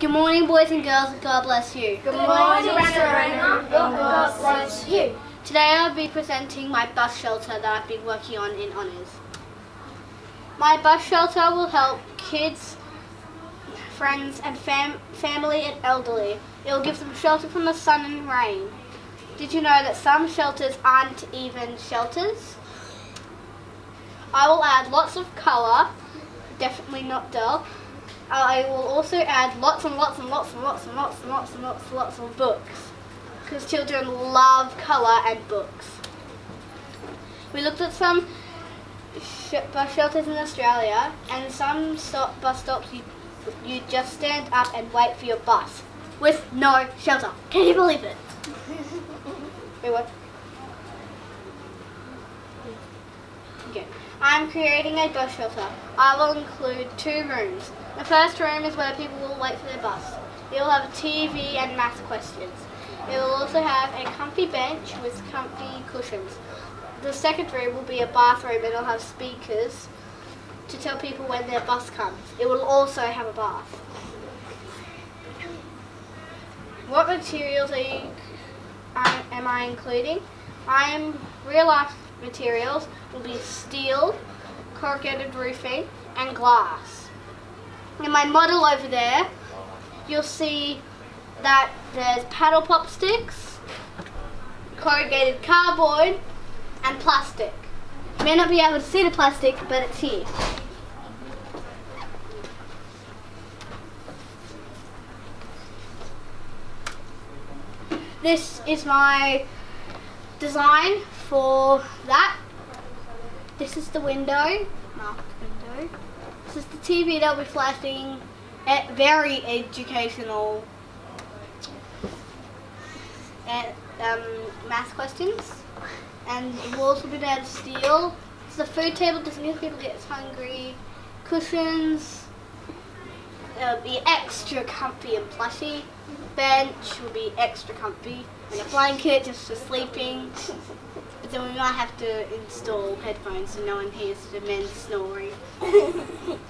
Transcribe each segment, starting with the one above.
Good morning, boys and girls, and God bless you. Good morning, Sarannah. God bless you. Today I'll be presenting my bus shelter that I've been working on in honours. My bus shelter will help kids, friends, and fam family and elderly. It will give them shelter from the sun and rain. Did you know that some shelters aren't even shelters? I will add lots of colour, definitely not dull. Uh, I will also add lots and lots and lots and lots and lots and lots and lots and lots of books because children love colour and books. We looked at some sh bus shelters in Australia and some stop bus stops you, you just stand up and wait for your bus with no shelter. Can you believe it? Wait, what? Okay. I'm creating a bus shelter. I will include two rooms. The first room is where people will wait for their bus. It will have a TV and math questions. It will also have a comfy bench with comfy cushions. The second room will be a bathroom and it'll have speakers to tell people when their bus comes. It will also have a bath. What materials are you, am I including? I am real life materials will be steel, corrugated roofing and glass. In my model over there, you'll see that there's paddle pop sticks, corrugated cardboard and plastic. You may not be able to see the plastic, but it's here. This is my design for that. This is the window, marked window. This is the TV that'll be flashing at very educational and um, math questions. And walls will be made of steel. It's the food table just in case people get hungry. Cushions. It'll be extra comfy and plushy. Bench will be extra comfy. And a blanket just for sleeping. But then we might have to install headphones so no one hears the men snoring.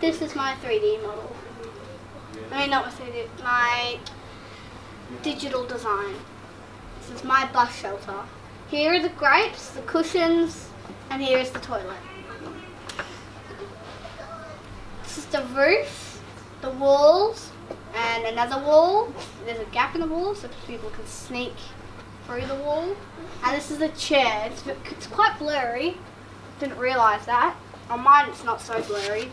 this is my 3D model. I mean, not my 3D, my digital design. This is my bus shelter. Here are the grapes, the cushions, and here is the toilet. This is the roof, the walls, and another wall. There's a gap in the wall so people can sneak through the wall. And this is a chair. It's, it's quite blurry. Didn't realise that. On mine it's not so blurry.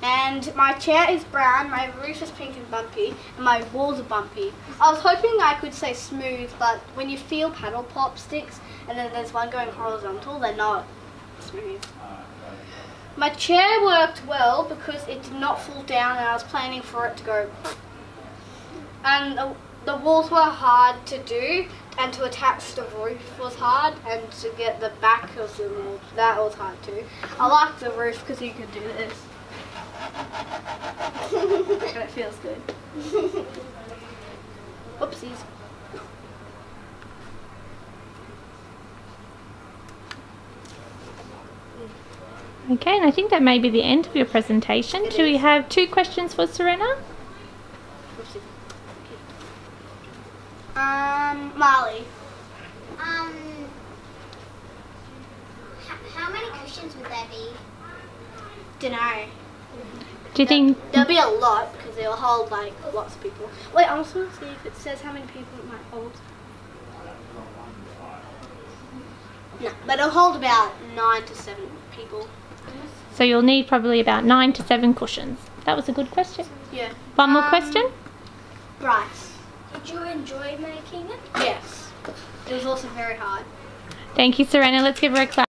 And my chair is brown, my roof is pink and bumpy, and my walls are bumpy. I was hoping I could say smooth, but when you feel paddle pop sticks, and then there's one going horizontal, they're not smooth. My chair worked well because it did not fall down and I was planning for it to go. And the, the walls were hard to do, and to attach the roof was hard, and to get the back of the wall, that was hard too. I like the roof because you can do this. and it feels good. Oopsies. Okay, and I think that may be the end of your presentation. It Do we have two questions for Sarannah? Um, Molly. Um, how many cushions would there be? Dunno. Do you think There'll be a lot because they'll hold like lots of people. Wait, I also want to see if it says how many people it might hold. No, but it'll hold about nine to seven people. so? You'll need probably about nine to seven cushions. That was a good question. Yeah. One more Um, question. Bryce. Did you enjoy making it? Yes. It was also very hard. Thank you, Sarannah. Let's give her a clap.